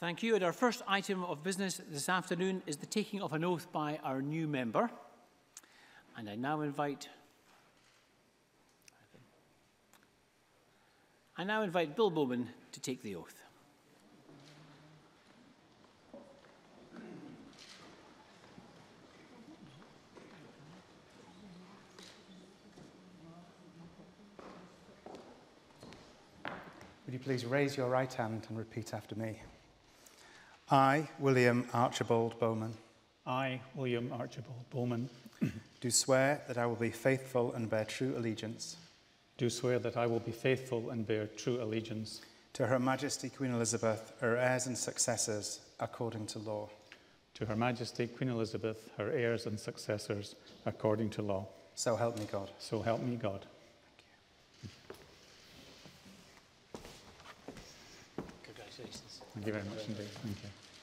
Thank you. And our first item of business this afternoon is the taking of an oath by our new member. And I now invite I now invite Bill Bowman to take the oath. Would you please raise your right hand and repeat after me? I, William Archibald Bowman, I, William Archibald Bowman, do swear that I will be faithful and bear true allegiance do swear that I will be faithful and bear true allegiance to Her Majesty Queen Elizabeth, her heirs and successors, according to law. to Her Majesty Queen Elizabeth, her heirs and successors, according to law. So help me God. So help me God. Thank you very much indeed. Thank you.